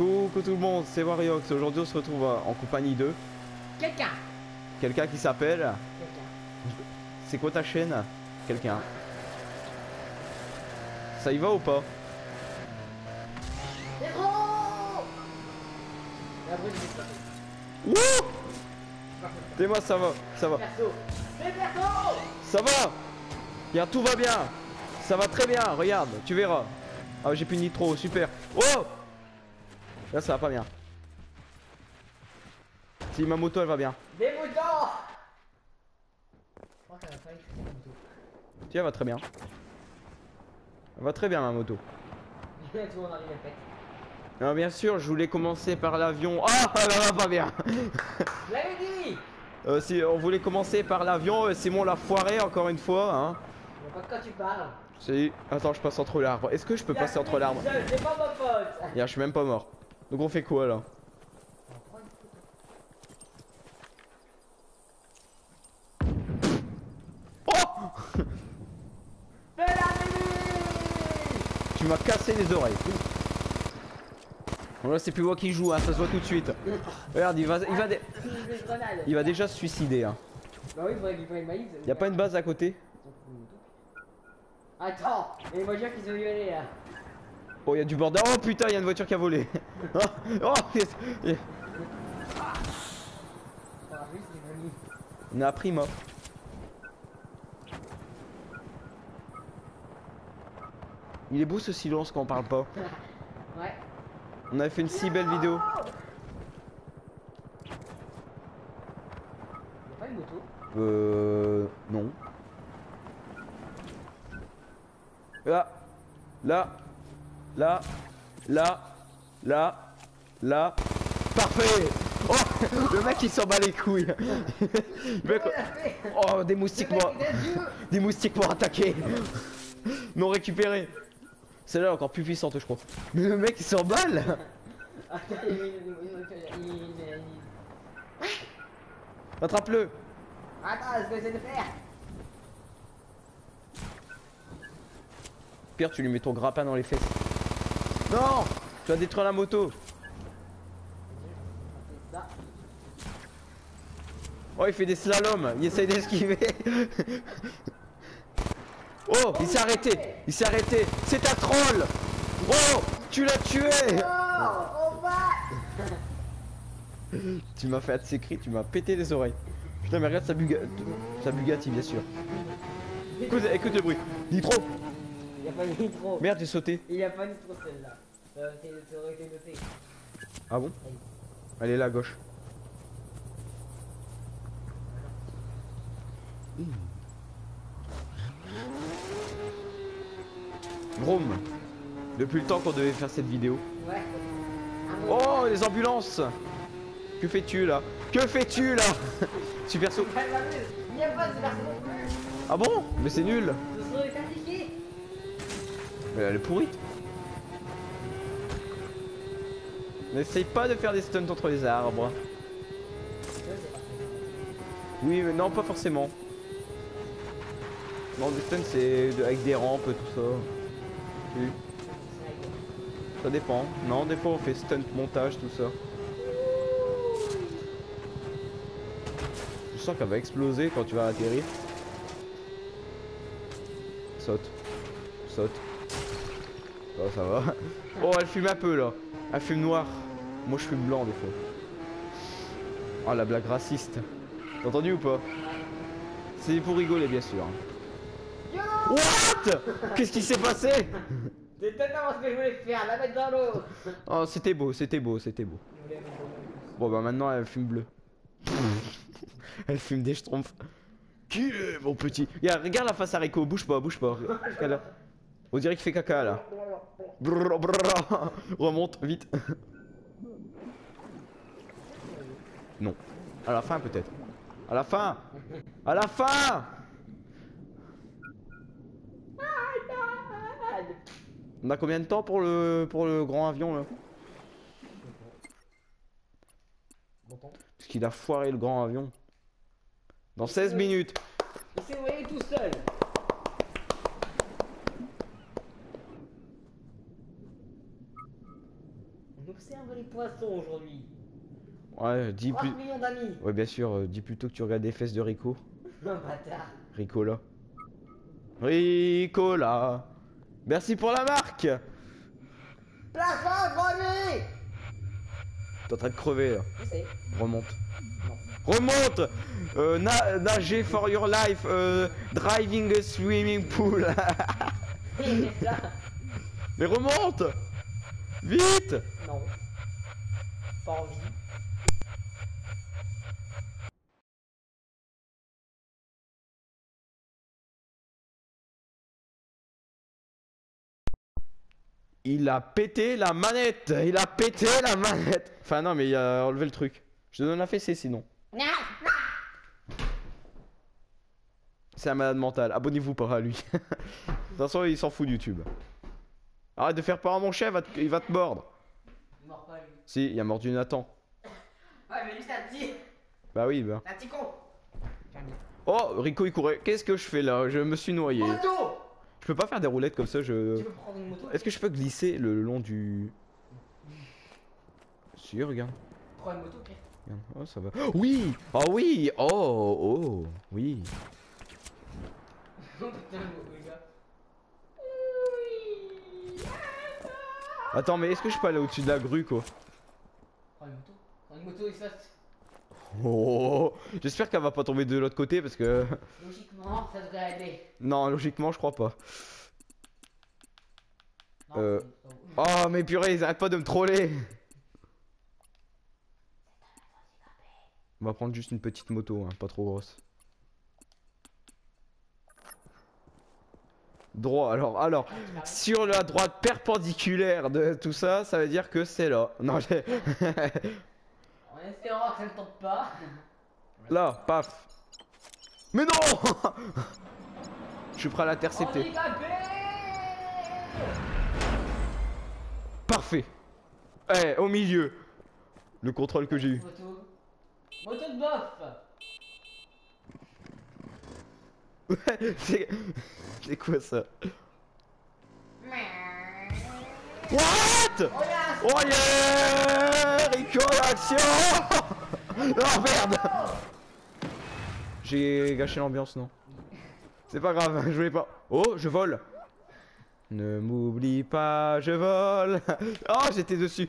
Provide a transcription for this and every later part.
Coucou tout le monde, c'est Wariox. Aujourd'hui on se retrouve en compagnie de Quelqu'un quelqu'un qui s'appelle. Quelqu'un. C'est quoi ta chaîne? Quelqu'un. Ça y va ou pas? Wouh Dis-moi ça va, ça va, ça va? Regarde, tout va bien Ça va très bien, regarde, tu verras. Ah j'ai plus de nitro, super. Oh Là ça va pas bien. Si ma moto elle va bien. Des moutons Je crois qu'elle va pas. Si elle va très bien. Elle va très bien ma moto. Tout le monde arrive à pète. Alors bien sûr, je voulais commencer par l'avion. Ah, elle va pas bien. Je l'avais dit Euh, si on voulait commencer par l'avion, euh, Simon l'a foiré encore une fois. Hein. Je pas de quoi tu parles. C'est- Attends, je passe entre l'arbre. Est-ce que je peux passer entre l'arbre? Seul, C'est pas ma faute Regarde, je suis même pas mort. Donc on fait quoi là? Oh Fais la nuit Tu m'as cassé les oreilles. Bon là c'est plus moi qui joue, hein, ça se voit tout de suite. Regarde, il va, il va, dé- grenades. il va déjà se suicider. Hein. Bah oui, il faudrait prenne une maïs. Y a pas une base à côté? Attends Les voitures qui sont violées là. Oh, y a du bordel. Oh putain, y a une voiture qui a volé. oh, oh, yes. Yeah. On a appris mort. Il est beau ce silence quand on parle pas. Ouais. On avait fait une si belle vidéo. Y'a pas une moto Euh. Non. Là. Là. Là. Là. Là. Là. Parfait Oh Le mec il s'en bat les couilles Le mec- Oh des moustiques moi Des moustiques pour attaquer Non récupéré Celle-là est encore plus puissante je crois. Mais le mec il s'emballe Attrape-le Attends, ce que de faire Pire tu lui mets ton grappin dans les fesses. Non Tu vas détruire la moto. Oh, il fait des slaloms, il essaye d'esquiver. oh, il s'est arrêté, il s'est arrêté. C'est un troll. Oh, tu l'as tué. Tu m'as fait de cris, tu m'as pété les oreilles. Putain, mais regarde sa, buga... Bugatti, bien sûr. Écoute, écoute le bruit. Nitro. A pas de. Merde, j'ai sauté. Il y a pas de celle-là. Noté. Ah bon Elle est là à gauche. Rome. Depuis le temps qu'on devait faire cette vidéo. Ouais. Oh, les ambulances Que fais-tu là? Que fais-tu là? Super saut. Plus. Ah bon? Mais c'est nul Ce sont les certifiés. Mais elle est pourrie. N'essaye pas de faire des stunts entre les arbres. Oui, mais non, pas forcément. Non, des stunts c'est avec des rampes, tout ça. Ça dépend. Non, des fois on fait stunt montage, tout ça. Je sens qu'elle va exploser quand tu vas atterrir. Saute. Saute. Ça, ça va. Oh, elle fume un peu là. Elle fume noir. Moi je fume blanc des fois. Oh la blague raciste. T'as entendu ou pas? C'est pour rigoler bien sûr. What? Qu'est-ce qui s'est passé? C'est totalement ce que je voulais faire, la mettre dans l'eau. Oh c'était beau, c'était beau, c'était beau. Bon bah maintenant elle fume bleu. elle fume des schtroumpfs. Qui est mon petit? Regarde, regarde la face à Rico, bouge pas, bouge pas. On dirait qu'il fait caca là. Brrr, brrr. Remonte vite. Non. À la fin peut-être. À la fin. À la fin. On a combien de temps pour le pour le grand avion là? Parce qu'il a foiré le grand avion. Dans 16 minutes. Il s'est envoyé tout seul. Observe les poissons aujourd'hui. Ouais, dis 30 plus. millions d'amis. Ouais, bien sûr, euh, dis plutôt que tu regardes les fesses de Rico. Un bâtard. Ricola. Ricola. Merci pour la marque. Placard grenier T'es en train de crever là. Je sais. Remonte. Non. Remonte euh, na- Nager for your life. euh, driving a swimming pool. Mais remonte Vite Non. Pas envie. Il a pété la manette Il a pété la manette Enfin non mais il a enlevé le truc. Je te donne un fessé sinon. Non C'est un malade mental. Abonnez-vous pas à lui. de toute façon il s'en fout de YouTube. Arrête de faire peur à mon chef, il va te mordre. Il mord pas lui. Si, il a mordu Nathan. Ouais, mais lui c'est un petit. Bah oui, bah. Un petit con. Oh, Rico il courait. Qu'est-ce que je fais là? Je me suis noyé. Moto Je peux pas faire des roulettes comme ça, je... Tu veux prendre une moto? Est-ce que je peux glisser le long du... Si, regarde. Prends une moto, ok. Oh, ça va. Oh, oui Oh oui Oh Oh. Oui. Attends, mais est-ce que je peux aller au-dessus de la grue, quoi? Prends une moto. Prends une moto. Oh J'espère qu'elle va pas tomber de l'autre côté, parce que... Logiquement, ça devrait aider. Non, logiquement, je crois pas. Non, Euh. Oh, mais purée, ils arrêtent pas de me troller On va prendre juste une petite moto, hein, pas trop grosse. Droit, alors, alors, sur la droite perpendiculaire de tout ça, ça veut dire que c'est là. Non, j'ai- En espérant que ça ne tombe pas. là, paf. Mais non Je suis prêt à l'intercepter. Parfait. Eh, au milieu. Le contrôle que j'ai eu. Moto. Moto de bof c'est... c'est quoi ça? What? Oh Oh yeah Rico l'action Oh merde! J'ai gâché l'ambiance, non? C'est pas grave, je voulais pas. Oh, je vole! Ne m'oublie pas, je vole! Oh, j'étais dessus!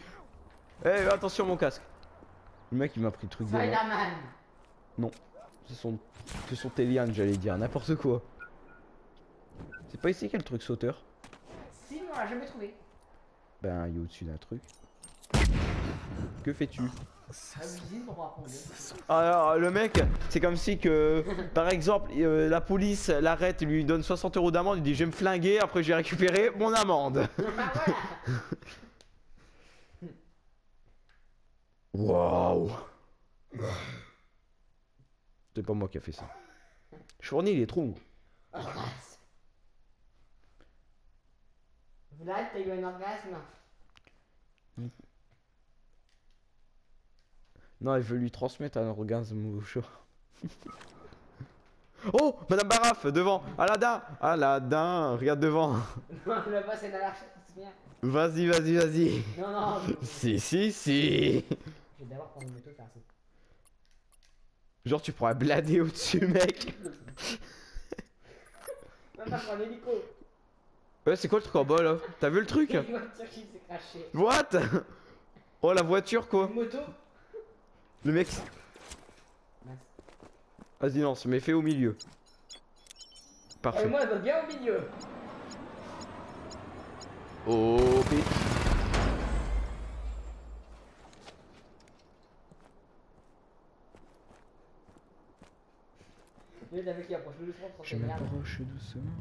Eh, attention mon casque. Le mec, il m'a pris le truc de moi. Ce sont, ce sont tes lianes, j'allais dire, n'importe quoi. C'est pas ici le truc sauteur Si, on l'a jamais trouvé. Ben, il est au-dessus d'un truc. Que fais-tu. Alors, le mec, c'est comme si que, par exemple, euh, la police l'arrête, lui donne 60 euros d'amende, il dit je vais me flinguer, après je vais récupérer mon amende. Ah voilà Waouh C'est pas moi qui a fait ça. Je fournis les trous. Orgasme Vlad, t'as eu un orgasme? Non, il veut lui transmettre un orgasme au chaud. oh Madame Baraf, devant Aladdin Aladdin, regarde devant Non, là-bas c'est bien. Vas-y, vas-y, vas-y Non, non, Si, si, si je vais d'abord prendre une moto. Genre, tu pourrais blader au-dessus, mec. Ouais, c'est quoi le truc en bas, là? T'as vu le truc? What? Oh, la voiture, quoi Le mec... Vas-y, non, se met fait au milieu. Et Parfait. moi, elle va bien au milieu. Oh, bitch. Le mec qui approche doucement Je m'approche doucement.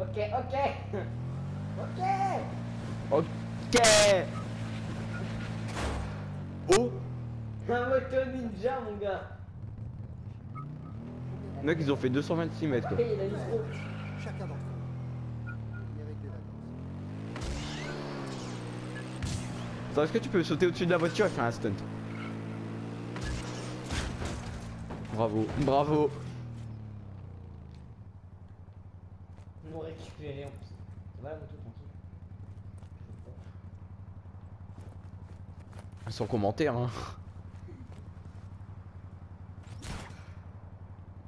Ok, ok. Ok. Ok Oh Un moto ninja, mon gars. Mec, ils ont fait 226 mètres, quoi. Il a trop. Chacun d'entre. Il. Attends, est-ce que tu peux sauter au-dessus de la voiture et faire un stunt Bravo, bravo Ils m'ont récupéré en plus. Va la moto tranquille. Sans commentaire, hein.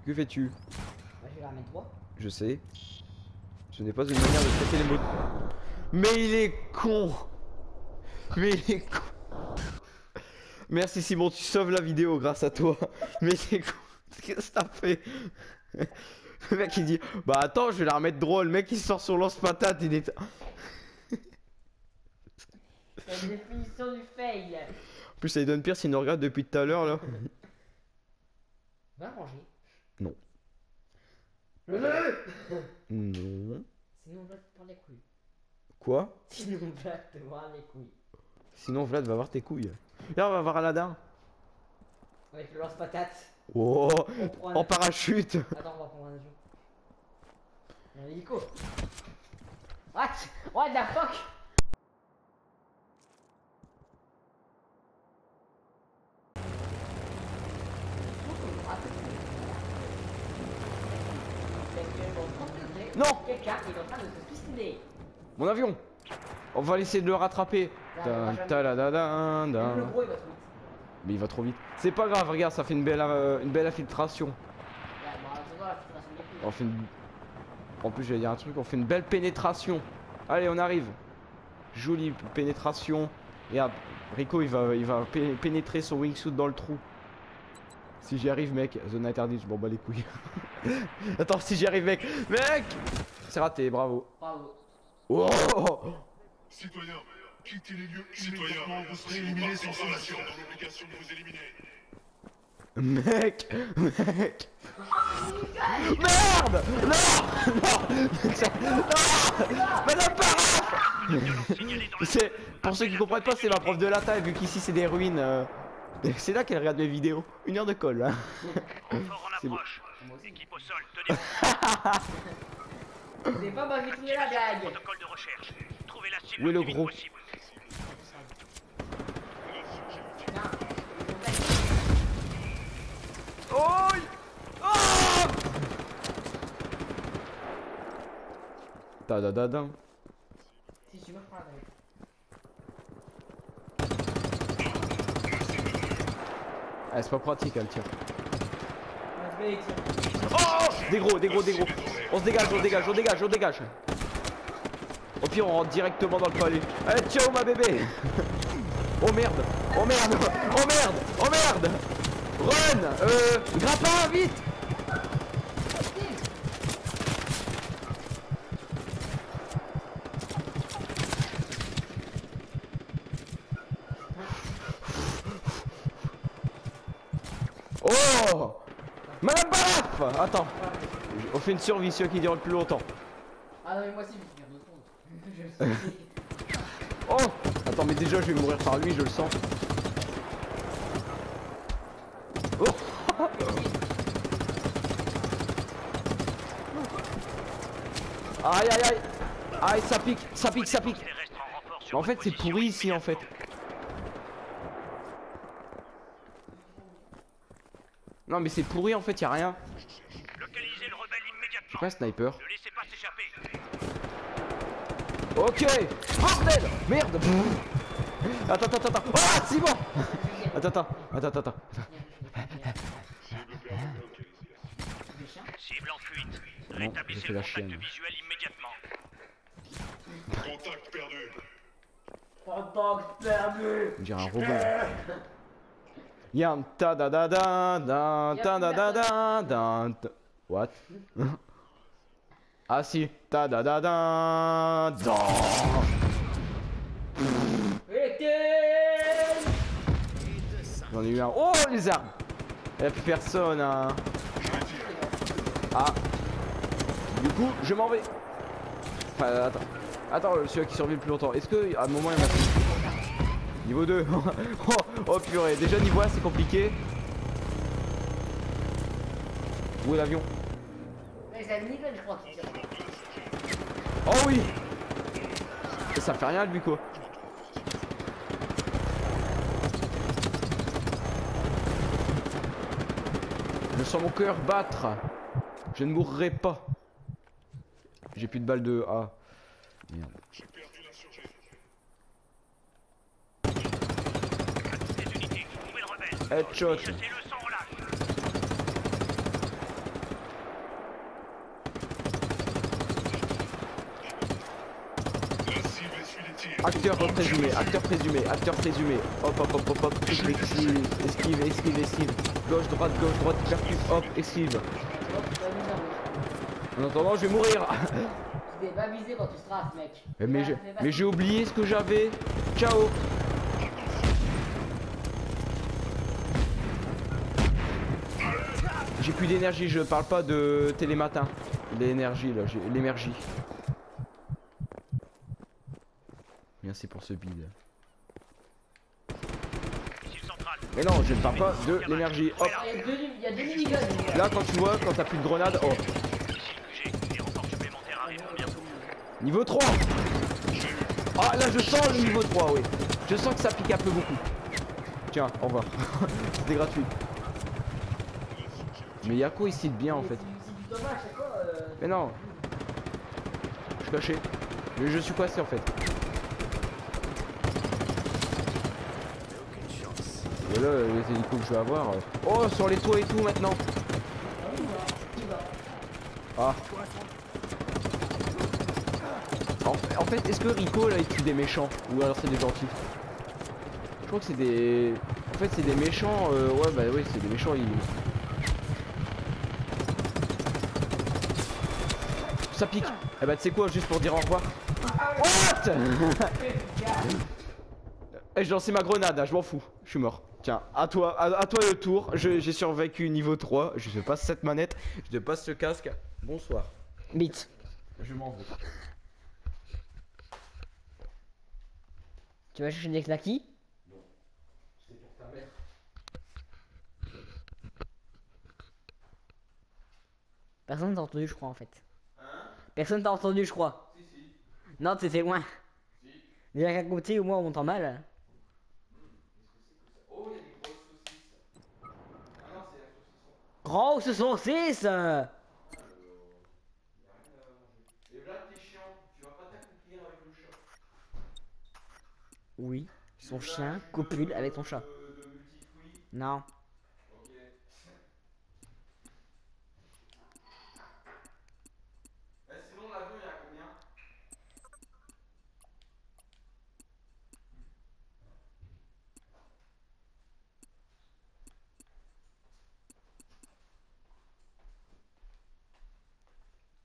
Que fais-tu? Bah, je vais la remettre droit. Je sais. Ce n'est pas une manière de traiter les mots. Mais il est con Mais il est con Merci Simon, tu sauves la vidéo grâce à toi. Mais c'est con. Qu'est-ce que t'as fait Le mec il dit Bah attends, je vais la remettre drôle. Le mec il sort sur lance-patate, il est. C'est la définition du fail. En plus, ça lui donne pire s'il nous regarde depuis tout à l'heure là. Va ranger. Non. Non. Sinon, on va te prendre les couilles. Quoi? Sinon, on va te voir les couilles. Sinon, Vlad va voir tes couilles. Là, on va voir Aladdin. Avec le lance-patate. Oh un... En parachute Attends, on va prendre un avion. Un hélico. What? What the fuck? Non Quelqu'un est en train de se suicider. Mon avion On va essayer de le rattraper. Dun, va jamais- taladadin, Même dun. Le gros, il va. Mais il va trop vite. C'est pas grave, regarde, ça fait une belle, euh, une belle infiltration. On fait une... En plus, j'allais dire un truc, on fait une belle pénétration. Allez, on arrive. Jolie pénétration. Regarde, Rico, il va, il va pé- pénétrer son wingsuit dans le trou. Si j'y arrive, mec, zone interdite, je m'en bats les couilles. Attends, si j'y arrive, mec. Mec C'est raté, bravo. Bravo. Oh Citoyens, quittez les lieux immédiatement, vous serez éliminés sans sommation. dans l'obligation de vous éliminer. Mec Mec Merde Non Non Non Madame Paraf C'est Pour ceux qui comprennent pas, c'est ma prof de latin, vu qu'ici c'est des ruines. euh, C'est là qu'elle regarde mes vidéos. Une heure de colle. hein. C'est bon. approche. Équipe au sol, tenez C'est pas trouvé la blague. protocole de recherche. Trouvez la cible Où est le gros possible. Oh Ta da da da. Blague. Ah, c'est pas pratique, elle tire. Oh Des gros, des gros, des gros. On se dégage, on se dégage, on dégage, on dégage. Au pire, on rentre directement dans le palais. Allez, ciao ma bébé Oh merde Oh merde Oh merde Oh merde Run Euh... Grappin, vite Oh Madame Balaf Attends, on fait une survie, ceux qui durent le plus longtemps. Ah non, mais moi aussi, je vais finir suis. Oh Attends, mais déjà, je vais mourir par lui, je le sens. Oh Aïe aïe aïe Aïe, ça pique, ça pique, ça pique Mais En fait, c'est pourri ici, en fait. Non, mais c'est pourri, en fait, y a rien. Localisez le rebelle immédiatement. Pas un sniper. Ne laissez pas s'échapper. Ok Bordel Merde Attends, attends, attends. Ah, c'est bon Attends, attends, attends, attends. Cible en fuite. Rétablissez le contact visuel immédiatement. Contact perdu. Contact perdu. On dirait un robot. Yam ta da da da da ta da da da da ta- What? Ah si. Ta da da da da. J'en ai eu un. Oh les armes. Y'a plus personne hein. Ah. Du coup je m'en vais. Enfin attends Attends celui qui survit le plus longtemps. Est-ce que à un moment il m'a Niveau 2 oh, oh purée. Déjà niveau 1 c'est compliqué. Où est l'avion. Oh oui. Et ça fait rien lui quoi Je sens mon cœur battre. Je ne mourrai pas. J'ai plus de balles de A Merde. J'ai perdu l'insurgé. Headshot. Acteur présumé, acteur présumé, acteur présumé. Hop, hop, hop, hop, hop. Esquive, esquive, esquive, esquive. Gauche, droite, gauche, droite, percute, hop, esquive. En attendant, je vais mourir. Tu devais pas viser quand tu strates, mec. Mais, j'ai- mais oublié ce que j'avais. Ciao. J'ai plus d'énergie, je parle pas de télématin. L'énergie là, j'ai l'énergie. Bien c'est pour ce bide. Mais non, je ne parle pas de l'énergie. Hop. Là quand tu vois, quand t'as plus de grenade, oh. Niveau 3 Ah là je sens le niveau 3 oui. Je sens que ça pique un peu beaucoup. Tiens, au revoir. C'était gratuit. Mais y'a quoi ici de bien en fait Mais non Je suis caché. Mais je suis coincé en fait. Et là, les que je vais avoir. euh, Oh, sur les toits et tout maintenant Ah En fait, est-ce que Rico là il tue des méchants Ou alors c'est des gentils Je crois que c'est des. En fait, c'est des méchants. euh, Ouais, bah oui, c'est des méchants. Ils... Ça pique. Eh bah, tu sais quoi, juste pour dire au revoir. What Eh, j'ai lancé ma grenade, hein, je m'en fous. Je suis mort. Tiens, à toi, à, à toi le tour. J'ai survécu niveau 3. Je passe cette manette. Je passe ce casque. Bonsoir. Vite. Je m'en vais. Tu vas chercher des knackis? C'est pour ta mère. Personne t'a entendu, je crois, en fait. Personne t'a entendu, je crois. Non, t'étais loin. Déjà qu'à côté, au moins, on m'entend mal. Oh, il y a des grosses saucisses. Ah non, c'est la saucisson. Grosse saucisse euh. Et là, t'es chiant. Tu vas pas t'accouplir avec le chat. Oui. Son chien copule avec ton chat. Non.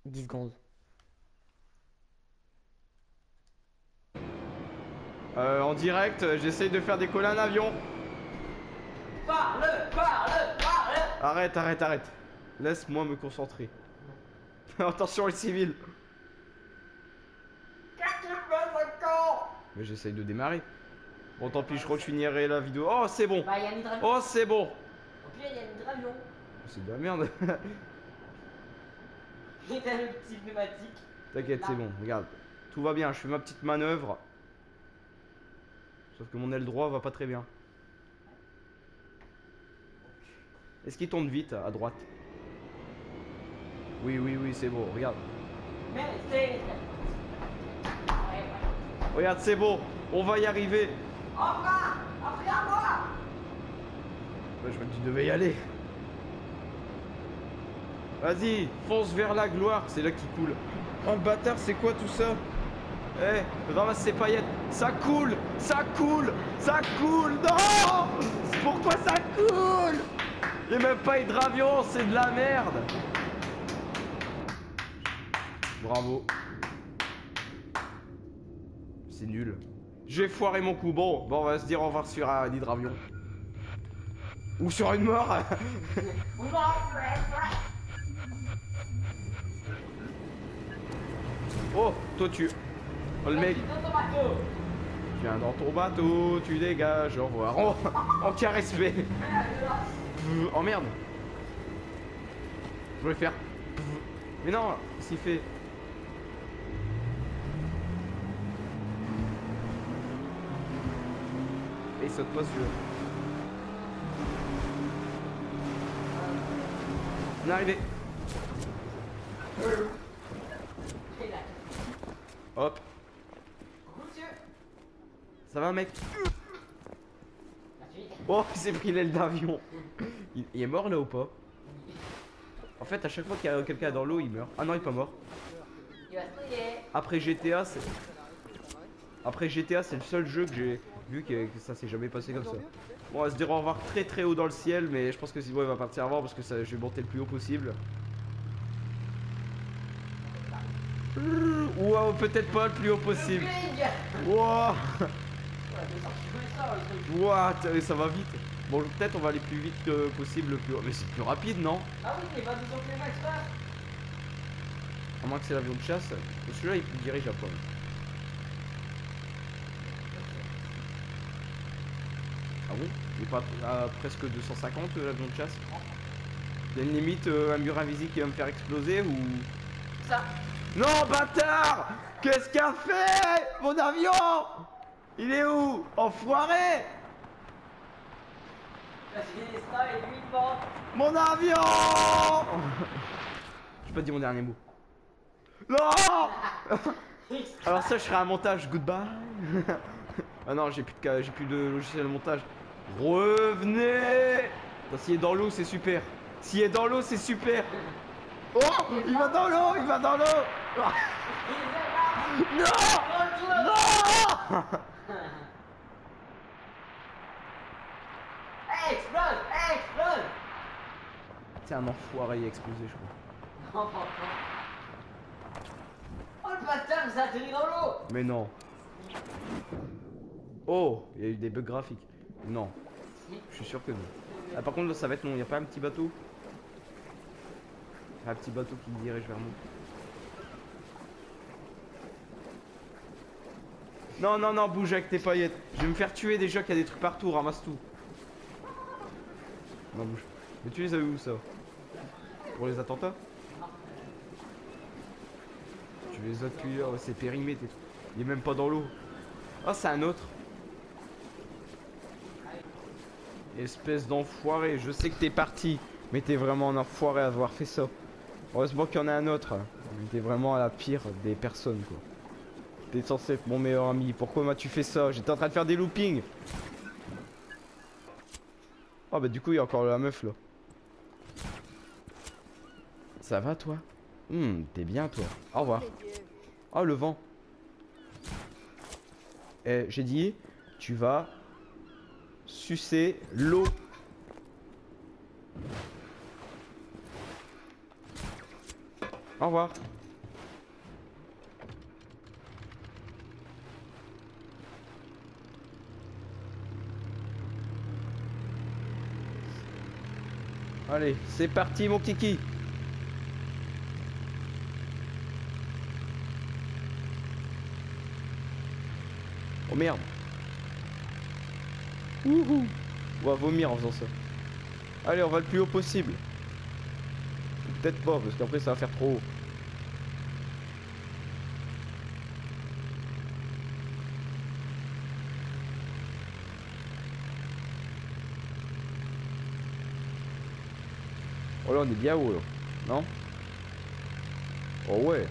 Ok. Eh, direct, j'essaye de faire décoller un avion. Parle, parle, parle Arrête, arrête, arrête. Laisse-moi me concentrer. Attention les civils. Qu'est-ce que tu fais, Mais j'essaye de démarrer. Bon tant pis, je crois que je finirai la vidéo. Oh c'est bon. Bah, il y a une hydravion. Oh c'est bon. Au pire, il y a une hydravion. C'est de la merde. Et t'as le petit pneumatique. T'inquiète, c'est bon. Regarde. Tout va bien, je fais ma petite manœuvre. Sauf que mon aile droit va pas très bien. Est-ce qu'il tourne vite à droite? Oui, oui, oui, c'est bon. Regarde. Regarde, c'est bon. On va y arriver. Enfin Bah, je crois que tu devais y aller. Vas-y, fonce vers la gloire, c'est là qui coule. Oh bâtard, c'est quoi tout ça? Eh, ramasse ces paillettes. Ça coule, ça coule, ça coule. Non Pourquoi ça coule Il même pas hydravion, c'est de la merde. Bravo. C'est nul. J'ai foiré mon coup. Bon, bon, on va se dire au revoir sur un hydravion. Ou sur une mort Oh, toi tu... Oh le mec, viens dans ton bateau, tu dégages, au revoir. Oh, aucun respect. Oh merde. Je voulais faire... Mais non, s'il fait... Et il saute pas celui-là. On est arrivé. Hop. Ça va mec Oh il s'est pris l'aile d'avion. Il, il est mort là ou pas En fait à chaque fois qu'il y a quelqu'un dans l'eau il meurt. Ah non il est pas mort. Après GTA c'est Après GTA c'est le seul jeu que j'ai vu que, ça s'est jamais passé comme ça. Bon on va se dire au revoir très très haut dans le ciel mais je pense que Simon il va partir avant parce que ça, je vais monter le plus haut possible. Wow peut-être pas le plus haut possible. Wow What Ça va vite. Bon, peut-être on va aller plus vite que possible. le Plus... Mais c'est plus rapide, non? Ah oui, mais 22 km par À moins que c'est l'avion de chasse. Celui-là, il dirigeable quand même. Ah oui Il est pas à presque 250 euh, l'avion de chasse? Il y a une limite, euh, un mur invisible qui va me faire exploser ou... Ça Non, bâtard Qu'est-ce qu'a fait Mon avion? Il est où? Enfoiré J'ai. Mon avion peux pas dire mon dernier mot. Non Alors ça je ferai un montage, goodbye Ah non j'ai plus de j'ai plus de logiciel de montage. Revenez S'il est dans l'eau c'est super. S'il est dans l'eau c'est super. Oh Il va dans l'eau Il va dans l'eau Ah. Non Explose Explose C'est un enfoiré il a explosé je crois. Non. Oh le bâtard, ça atterrit dans l'eau Mais non. Oh, il y a eu des bugs graphiques. Non. Je suis sûr que non. Ah, par contre, là, ça va être non. Il n'y a pas un petit bateau? Un petit bateau qui dirige vers moi. Non, non, non, bouge avec tes paillettes. Je vais me faire tuer déjà qu'il y a des trucs partout. Ramasse tout. Non, bouge. Mais tu les as eu où ça Pour les attentats Tu les as depuis là, ouais, c'est périmé. trucs. Il est même pas dans l'eau. Ah, c'est un autre. Espèce d'enfoiré, je sais que t'es parti, mais t'es vraiment un enfoiré à avoir fait ça. Heureusement qu'il y en a un autre. Mais T'es vraiment à la pire des personnes, quoi. T'es censé être mon meilleur ami. Pourquoi m'as-tu fait ça? J'étais en train de faire des loopings. Oh bah du coup il y a encore la meuf là. Ça va toi? Hum, t'es bien toi. Au revoir. Oh le vent. Eh, j'ai dit, tu vas sucer l'eau. Au revoir. Allez, c'est parti mon kiki. Oh merde. Wouhou. On va vomir en faisant ça. Allez, on va le plus haut possible. Peut-être pas, parce qu'après ça va faire trop haut. On est bien haut. Non Oh ouais.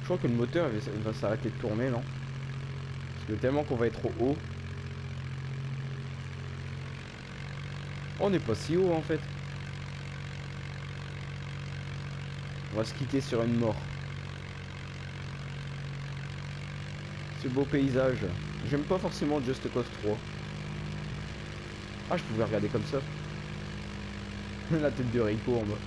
Je crois que le moteur il va- s'arrêter de tourner, non? Parce que tellement qu'on va être trop haut. On n'est pas si haut en fait. On va se quitter sur une mort. Ce beau paysage. J'aime pas forcément Just Cause 3. Ah, je pouvais regarder comme ça. La tête de Rico en bas.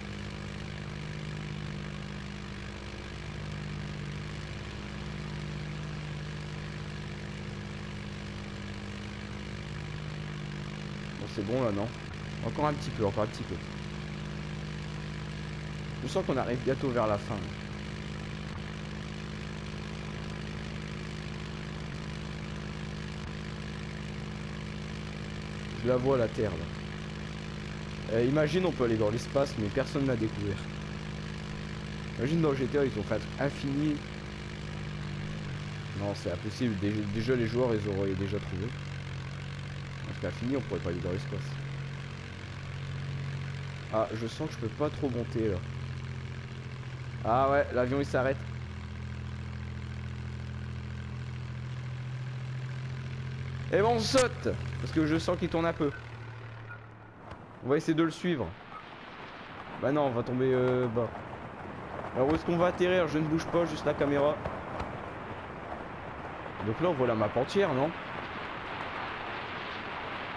Bon, c'est bon là, non? Encore un petit peu, encore un petit peu. Je sens qu'on arrive bientôt vers la fin. Je la vois la Terre là. Euh, imagine on peut aller dans l'espace mais personne n'a découvert. Imagine dans GTA ils ont fait infini. Non c'est impossible, Dé- déjà les joueurs ils auraient déjà trouvé. Parce qu'infini on pourrait pas aller dans l'espace. Ah je sens que je peux pas trop monter là. Ah ouais, l'avion il s'arrête. Et bon, on saute Parce que je sens qu'il tourne un peu. On va essayer de le suivre. Bah non, on va tomber euh, bas. Alors où est-ce qu'on va atterrir? Je ne bouge pas, juste la caméra. Donc là on voit la map entière, non?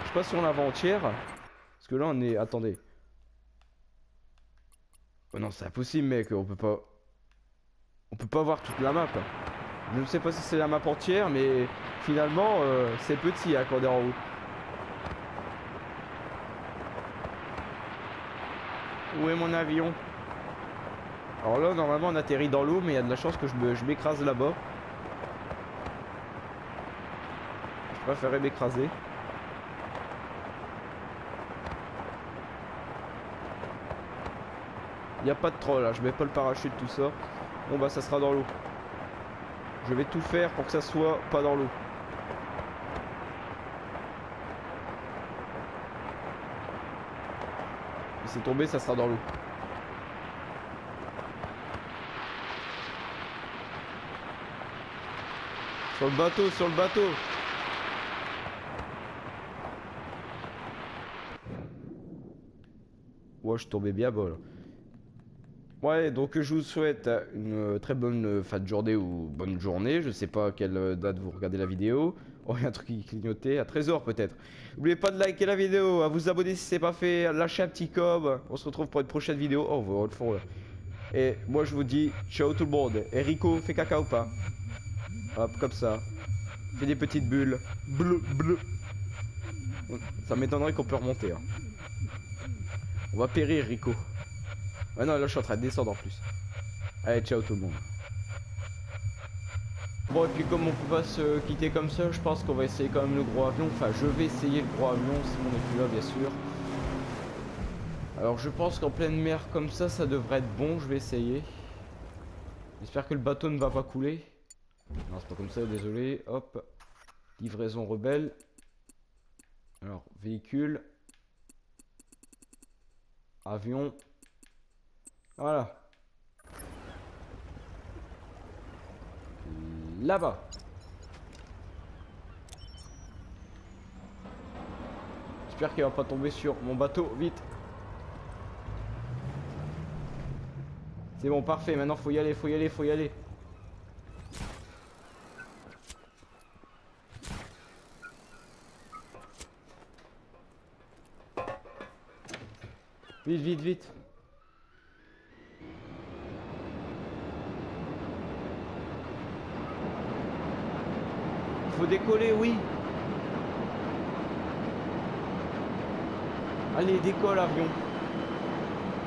Je sais pas si on la voit entière. Parce que là on est... Attendez. Oh non, c'est impossible mec, on peut pas... On peut pas voir toute la map. Je ne sais pas si c'est la map entière, mais finalement euh, c'est petit à quand on est en haut. Où est mon avion? Alors là, normalement, on atterrit dans l'eau, mais il y a de la chance que je m'écrase là-bas. Je préférerais m'écraser. Il n'y a pas de troll, là. je mets pas le parachute, tout ça. Bon bah ça sera dans l'eau. Je vais tout faire pour que ça soit pas dans l'eau. Tombé, ça sera dans l'eau. Sur le bateau, sur le bateau. Ouais, je tombé bien là. Ouais, donc je vous souhaite une très bonne euh, fin de journée ou bonne journée. Je sais pas à quelle date vous regardez la vidéo. Oh, il y a un truc qui clignotait, à 13h peut-être. N'oubliez pas de liker la vidéo, à vous abonner si c'est pas fait, lâcher un petit com. On se retrouve pour une prochaine vidéo. Oh, on va le fond. Et moi je vous dis ciao tout le monde. Et Rico, fait caca ou pas? Hop, comme ça. Fais des petites bulles. Bleu, bleu. Ça m'étonnerait qu'on peut remonter. hein. On va périr, Rico. Ah non, là je suis en train de descendre en plus. Allez, ciao tout le monde. Bon, et puis comme on peut pas se quitter comme ça, je pense qu'on va essayer quand même le gros avion. Enfin, je vais essayer le gros avion si on est plus là, bien sûr. Alors, je pense qu'en pleine mer comme ça, ça devrait être bon. Je vais essayer. J'espère que le bateau ne va pas couler. Non, c'est pas comme ça, désolé. Hop. Livraison rebelle. Alors, véhicule. Avion. Voilà. Là-bas. J'espère qu'il va pas tomber sur mon bateau. Vite. C'est bon, parfait. Maintenant, faut y aller, faut y aller, faut y aller. Vite, vite, vite. Faut décoller, oui. Allez, décolle, avion.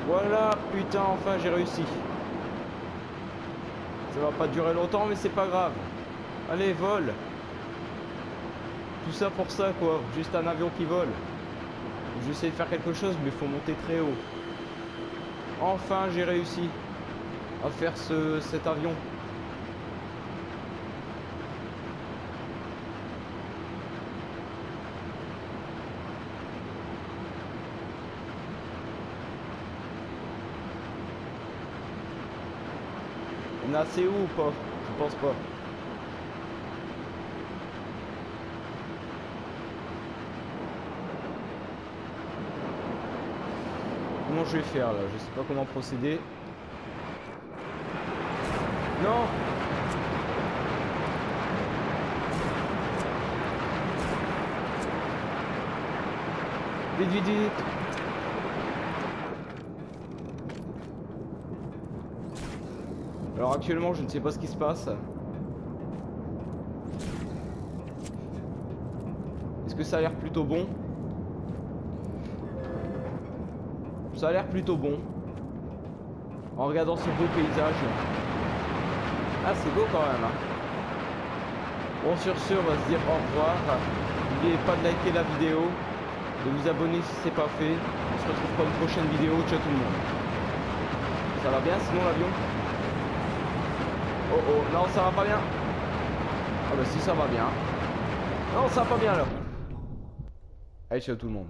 Voilà, putain, enfin j'ai réussi. Ça va pas durer longtemps, mais c'est pas grave. Allez, vole. Tout ça pour ça, quoi. Juste un avion qui vole. J'essaie de faire quelque chose, mais il faut monter très haut. Enfin, j'ai réussi à faire ce, cet avion. On est assez haut ou pas? Je pense pas. Comment je vais faire là? Je sais pas comment procéder. Non Vite, vite, vite Actuellement je ne sais pas ce qui se passe. Est-ce que ça a l'air plutôt bon? Ça a l'air plutôt bon. En regardant ce beau paysage. Ah c'est beau quand même. hein. Bon sur ce on va se dire au revoir. N'oubliez pas de liker la vidéo. De vous abonner si c'est pas fait. On se retrouve pour une prochaine vidéo. Ciao tout le monde. Ça va bien sinon l'avion? Oh oh, non ça va pas bien. Ah bah si ça va bien. Non ça va pas bien là. Allez ciao tout le monde.